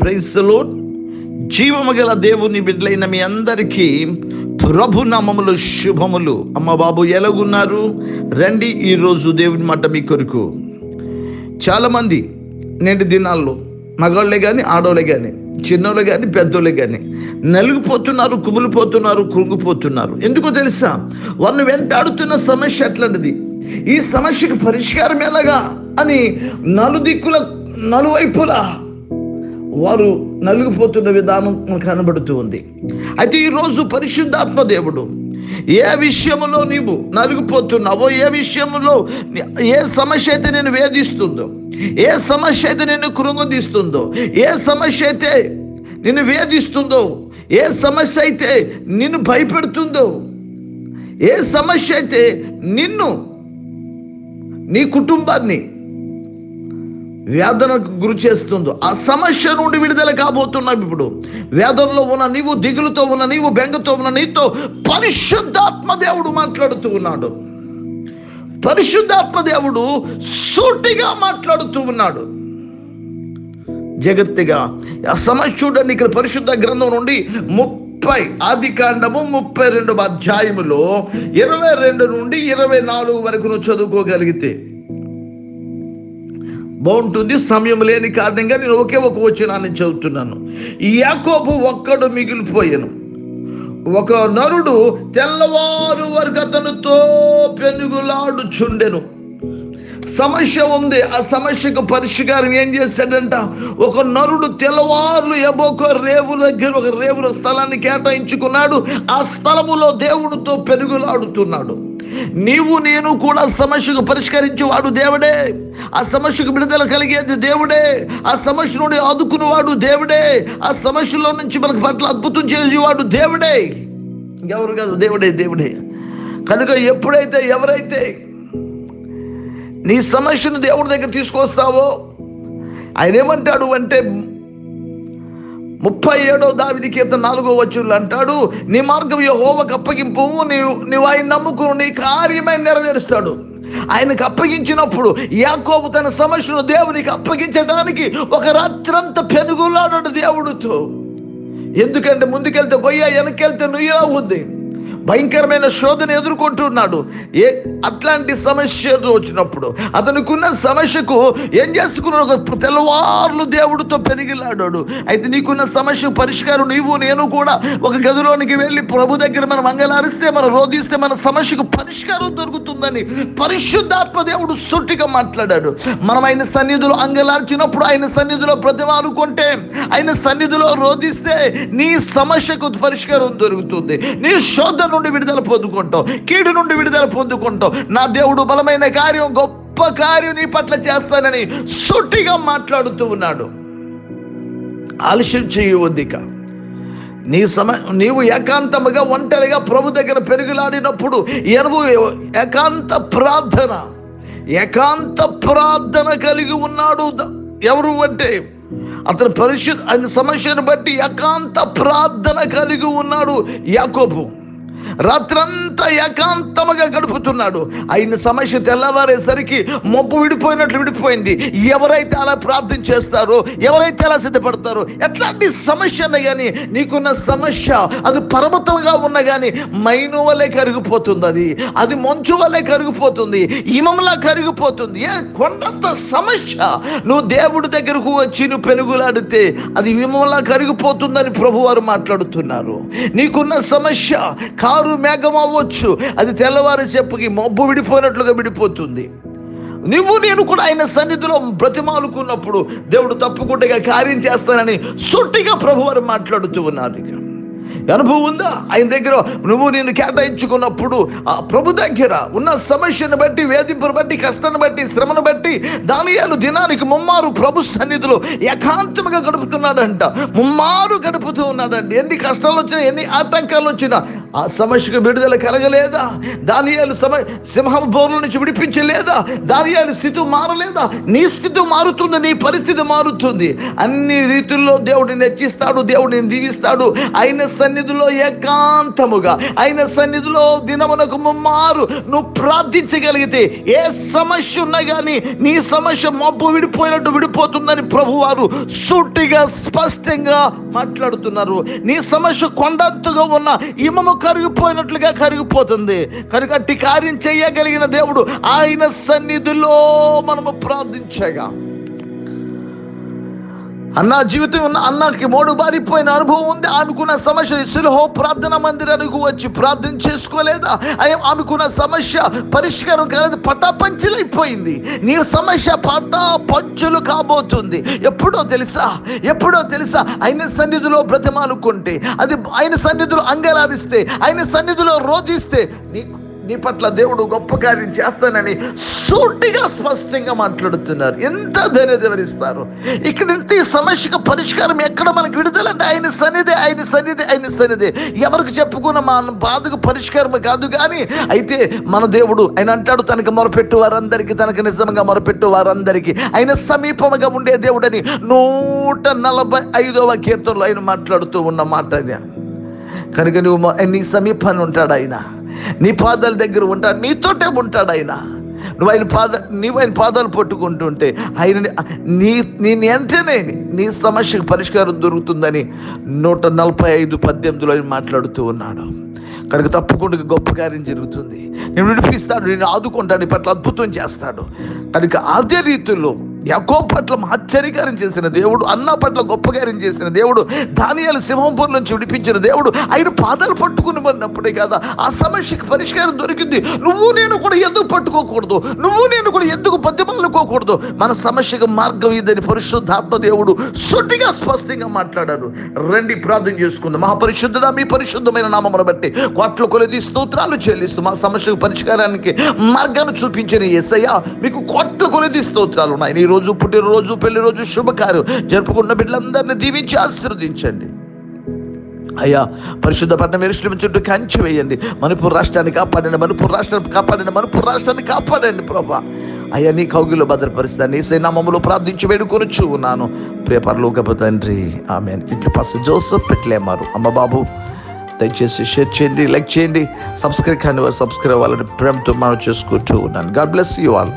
ప్రైస్లో జీవము గల దేవుని బిడ్డలైన మీ అందరికీ ప్రభు నామములు శుభములు. అమ్మ బాబు ఎలాగున్నారు? రండి ఈరోజు దేవుని మాట మీ కొరకు. చాలామంది నేటి దినాల్లో మగవాళ్ళే కానీ ఆడవాళ్ళే కానీ చిన్నోళ్ళే కానీ పెద్దోళ్ళే కానీ నలిగిపోతున్నారు కుమిలిపోతున్నారు కృంగిపోతున్నారు. ఎందుకో తెలుసా? వారిని వెంటాడుతున్న సమస్య అట్లాంటిది ఈ సమస్యకు పరిష్కారం ఎలాగా? అని నలుదిక్కుల నలువైపులా వారు నలిగిపోతున్న విధానం మనకు కనబడుతూ ఉంది. అయితే ఈరోజు పరిశుద్ధాత్మ దేవుడు ఏ విషయంలో నీవు నలిగిపోతున్నావో ఏ విషయంలో ఏ సమస్య అయితే నేను వేధిస్తుందో ఏ సమస్య అయితే నిన్ను కృంగదీస్తుందో ఏ సమస్య అయితే నిన్ను వేధిస్తుందో ఏ సమస్య అయితే నిన్ను భయపెడుతుందో ఏ సమస్య అయితే నిన్ను నీ కుటుంబాన్ని వేదనకు గురి చేస్తుందో. ఆ సమస్య నుండి విడుదల కాబోతున్నావు ఇప్పుడు. వేదనలో ఉన్న నీవు దిగులుతో ఉన్న నీవు బెంగతో ఉన్న నీతో పరిశుద్ధాత్మ దేవుడు మాట్లాడుతూ ఉన్నాడు. పరిశుద్ధాత్మ దేవుడు సూటిగా మాట్లాడుతూ ఉన్నాడు. జగత్తుగా ఆ సమస్య చూడండి ఇక్కడ పరిశుద్ధ గ్రంథం నుండి ముప్పై ఆది కాండము ముప్పై రెండు అధ్యాయములో ఇరవై రెండు నుండి ఇరవై నాలుగు వరకు నువ్వు చదువుకోగలిగితే బాగుంటుంది సమయం లేని కారణంగా నేను ఒకే ఒక వచనాన్ని చదువుతున్నాను. యాకోబు ఒక్కడు మిగిలిపోయాను. ఒక నరుడు తెల్లవారు వరకు అతనితో పెనుగులాడుచుండెను. సమస్య ఉంది ఆ సమస్యకు పరిష్కారం ఏం చేశాడంట? ఒక నరుడు తెల్లవారులు ఎబోక రేవు దగ్గర ఒక రేవుల స్థలాన్ని కేటాయించుకున్నాడు. ఆ స్థలములో దేవుడితో పెరుగులాడుతున్నాడు నీవు నేను కూడా సమస్యకు పరిష్కరించేవాడు దేవుడే. ఆ సమస్యకు విడుదల కలిగేది దేవుడే. ఆ సమస్య నుండి ఆదుకునేవాడు దేవుడే. ఆ సమస్యలో నుంచి మనకు పట్ల అద్భుతం చేసేవాడు దేవుడే. ఎవరు కాదు దేవుడే దేవుడే. కనుక ఎప్పుడైతే ఎవరైతే నీ సమస్యను దేవుడి దగ్గర తీసుకొస్తావో ఆయన ఏమంటాడు అంటే ముప్పై ఏడో దావిది కీర్తన నాలుగో వచ్చులు అంటాడు నీ మార్గం యహోవకు అప్పగింపు నీవు నీవు ఆయన నమ్ముకుని నీ కార్యమైన నెరవేరుస్తాడు. ఆయనకు అప్పగించినప్పుడు యాకోబు తన సమస్యను దేవునికి అప్పగించడానికి ఒక రాత్రంతా పెనుగులాడాడు దేవుడితో. ఎందుకంటే ముందుకెళ్తే గొయ్య వెనకెళ్తే నుయ్యలా ఉంది. భయంకరమైన శోధన ఎదుర్కొంటున్నాడు. ఏ అట్లాంటి సమస్య వచ్చినప్పుడు అతనికున్న సమస్యకు ఏం చేసుకున్నాడు? తెల్లవారులు దేవుడితో పెరిగిలాడాడు. అయితే నీకున్న సమస్య పరిష్కారం నీవు నేను కూడా ఒక గదిలోనికి వెళ్ళి ప్రభు దగ్గర మనం మంగళారిస్తే మనం రోధిస్తే మన సమస్యకు పరిష్కారం దొరుకుతుందని పరిశుద్ధాత్మ దేవుడు సుట్టిగా మాట్లాడాడు. మనం ఆయన సన్నిధిలో అంగలార్చినప్పుడు ఆయన సన్నిధిలో ప్రతిమానుకుంటే ఆయన సన్నిధిలో రోధిస్తే నీ సమస్యకు పరిష్కారం దొరుకుతుంది. నీ శోధ నుండి విడుదల పొందుకుంటావు కీడు నుండి విడుదల పొందుకుంటావు. నా దేవుడు బలమైన కార్యం గొప్ప కార్యం నీ పట్ల చేస్తానని సుట్టిగా మాట్లాడుతూ ఉన్నాడు. ఆలస్యం చేయవద్దిక నీ సమ నీవు ఏకాంతముగా ఒంటరిగా ప్రభు దగ్గర పెరుగులాడినప్పుడు ఎరువు ఏకాంత ప్రార్థన ఏకాంత ప్రార్థన కలిగి ఉన్నాడు ఎవరు అంటే? అతని పరిశుద్ధ సమస్యను బట్టి ఏకాంత ప్రార్థన కలిగి ఉన్నాడు యాకోబు. రాత్రంతా ఏకాంతముగా గడుపుతున్నాడు. ఆయన సమస్య తెల్లవారేసరికి మొబ్బు విడిపోయినట్లు విడిపోయింది. ఎవరైతే అలా ప్రార్థన చేస్తారో ఎవరైతే అలా సిద్ధపడతారో ఎట్లాంటి సమస్య అన్న కానీ నీకున్న సమస్య అది పర్వతంగా ఉన్న కానీ మైను వల్లే కరిగిపోతుంది అది. అది మంచు వల్లే కరిగిపోతుంది. హిమంలా కరిగిపోతుంది. ఏ కొండంత సమస్య. నువ్వు దేవుడి దగ్గరకు వచ్చి నువ్వు పెనుగులాడితే అది హిమంలా కరిగిపోతుందని ప్రభువారు మాట్లాడుతున్నారు. నీకున్న సమస్య కారు మేఘం అవ్వచ్చు. అది తెల్లవారు చెప్పుకి మబ్బు విడిపోయినట్లుగా విడిపోతుంది. నువ్వు నేను కూడా ఆయన సన్నిధిలో బ్రతిమాలుకున్నప్పుడు దేవుడు తప్పకుండా కార్యం చేస్తానని సుట్టిగా ప్రభువారు మాట్లాడుతూ ఉన్నారు ఇక. అనుభవం ఉందా? ఆయన దగ్గర నువ్వు నేను కేటాయించుకున్నప్పుడు ఆ ప్రభు దగ్గర ఉన్న సమస్యను బట్టి వేధింపును బట్టి కష్టాన్ని బట్టి శ్రమను బట్టి దానియాలు దినానికి ముమ్మారు ప్రభు సన్నిధిలో ఏకాంతముగా గడుపుతున్నాడంట. ముమ్మారు గడుపుతూ ఉన్నాడంట. ఎన్ని కష్టాలు వచ్చినా ఎన్ని ఆటంకాలు వచ్చినా ఆ సమస్యకు విడుదల కలగలేదా? దానియాలు సమ సింహం బోర్ల నుంచి విడిపించలేదా? దానియాలు స్థితి మారలేదా? నీ స్థితి మారుతుంది నీ పరిస్థితి మారుతుంది. అన్ని రీతుల్లో దేవుడిని హెచ్చిస్తాడు దేవుడిని దీవిస్తాడు. ఆయన సన్నిధిలో ఏకాంతముగా ఆయన సన్నిధిలో దినమునకు మారు నువ్వు ప్రార్థించగలిగితే ఏ సమస్య ఉన్నా కానీ నీ సమస్య మబ్బు విడిపోయినట్టు విడిపోతుందని ప్రభువారు సూటిగా స్పష్టంగా మాట్లాడుతున్నారు. నీ సమస్య కొండంతగా ఉన్న ఇమము కరిగిపోయినట్లుగా కరిగిపోతుంది. కనుక అట్టి కార్యం చేయగలిగిన దేవుడు ఆయన సన్నిధిలో మనము ప్రార్థించగా. అన్న జీవితం ఉన్న అన్నకి మోడు బారిపోయిన అనుభవం ఉంది. ఆమెకున్న సమస్య సులహో ప్రార్థన మందిరానికి వచ్చి ప్రార్థన చేసుకోలేదా? అయ్యో ఆమెకున్న సమస్య పరిష్కారం కాలేదు. పటాపంచులైపోయింది. నీ సమస్య పటాపంచులు కాబోతుంది. ఎప్పుడో తెలుసా? ఎప్పుడో తెలుసా? ఆయన సన్నిధిలో బ్రతిమాలుకుంటే అది ఆయన సన్నిధిలో అంగలాదిస్తే ఆయన సన్నిధిలో రోధిస్తే నీకు నీ పట్ల దేవుడు గొప్ప కార్యం చేస్తానని సూటిగా స్పష్టంగా మాట్లాడుతున్నారు. ఎంత ధైర్యం వివరిస్తారు ఇక్కడ ఇంత ఈ సమస్యకు పరిష్కారం ఎక్కడ మనకు విడుదలంటే ఆయన సన్నిధి ఆయన సన్నిధి ఆయన సన్నిధి. ఎవరికి చెప్పుకున్న మన బాధకు పరిష్కారం కాదు కానీ అయితే మన దేవుడు ఆయన అంటాడు తనకు మొరపెట్టు వారందరికీ తనకు నిజంగా మొరపెట్టు వారందరికీ. ఆయన సమీపముగా ఉండే దేవుడని నూట నలభై ఐదవ కీర్తనలో ఆయన మాట్లాడుతూ ఉన్న మాట అది. కనుక నువ్వు నీ సమీపాన్ని ఉంటాడు ఆయన. నీ పాదాల దగ్గర ఉంటాడు. నీతోటే ఉంటాడు ఆయన. నువ్వు ఆయన పాద నువ్వు ఆయన పాదాలు పట్టుకుంటుంటే ఆయన నీ నీ వెంటనే నీ సమస్యకు పరిష్కారం దొరుకుతుందని నూట నలభై ఐదు పద్దెనిమిదిలో ఆయన మాట్లాడుతూ ఉన్నాడు. కనుక తప్పకుండా గొప్ప కార్యం జరుగుతుంది. నేను విడిపిస్తాడు నేను ఆదుకుంటాడు ఇప్పట్లో పట్ల అద్భుతం చేస్తాడు. కనుక అదే రీతిలో యాకో పట్ల ఆశ్చర్యకారం చేసిన దేవుడు అన్న పట్ల గొప్ప కార్యం చేసిన దేవుడు ధాన్యాలు సింహంపూర్ నుంచి విడిపించిన దేవుడు ఆయన పాదాలు పట్టుకుని మన్నప్పుడే కదా? ఆ సమస్యకి పరిష్కారం దొరికింది. నువ్వు నేను కూడా ఎందుకు పట్టుకోకూడదు? నువ్వు నేను కూడా ఎందుకు బతిమాలుకోకూడదు? మన సమస్యకు మార్గం ఇదని పరిశుద్ధాత్మ దేవుడు సుటిగా స్పష్టంగా మాట్లాడారు రండి ప్రార్థన చేసుకుందాం. మహాపరిశుద్ధుడా మీ పరిశుద్ధమైన నామమును బట్టి కోట్ల కొలది స్తోత్రాలు చెల్లిస్తూ మా సమస్యకు పరిష్కారానికి మార్గాన్ని చూపించిన ఎస్ఐయా మీకు కోట్ల కొలది స్తోత్రాలు ఉన్నాయి. ఈరోజు రోజు పుట్టినరోజు పెళ్ళి రోజు శుభకార్యం జరుపుకున్న బిడ్డలందరినీ దీవించి ఆశీర్వదించండి. అయ్యా పరిశుద్ధ పట్టణం ఎరుశ్రమ చుట్టూ కంచి వేయండి. మణిపూర్ రాష్ట్రాన్ని కాపాడండి మణిపూర్ రాష్ట్రాన్ని కాపాడండి మణిపూర్ రాష్ట్రాన్ని కాపాడండి ప్రభా. అయ్యా నీ కౌగిలో భద్రపరుస్తాను నీ నామములో ప్రార్థించి వేడుకొనుచు ఉన్నాను. ప్రియపరలోకపు తండ్రి ఆమె ఇంట్లో పాస్ జోసఫ్ పెట్టలేమారు అమ్మ బాబు దయచేసి షేర్ చేయండి లైక్ చేయండి సబ్స్క్రైబ్ కానీ సబ్స్క్రైబ్ అవ్వాలని ప్రేమతో మనం చేసుకుంటూ ఉన్నాను. God bless you all.